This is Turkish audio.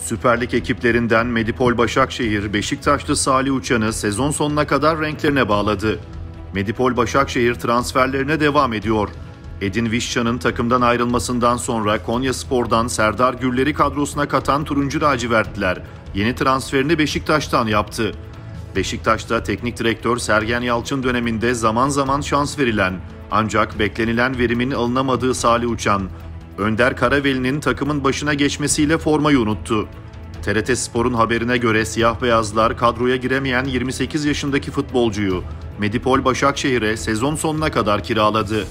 Süper Lig ekiplerinden Medipol Başakşehir, Beşiktaşlı Salih Uçan'ı sezon sonuna kadar renklerine bağladı. Medipol Başakşehir transferlerine devam ediyor. Edin Vişça'nın takımdan ayrılmasından sonra Konya Spor'dan Serdar Gürler'i kadrosuna katan turuncu lacivertliler yeni transferini Beşiktaş'tan yaptı. Beşiktaş'ta teknik direktör Sergen Yalçın döneminde zaman zaman şans verilen ancak beklenilen verimin alınamadığı Salih Uçan, Önder Karaveli'nin takımın başına geçmesiyle formayı unuttu. TRT Spor'un haberine göre siyah beyazlar kadroya giremeyen 28 yaşındaki futbolcuyu Medipol Başakşehir'e sezon sonuna kadar kiraladı.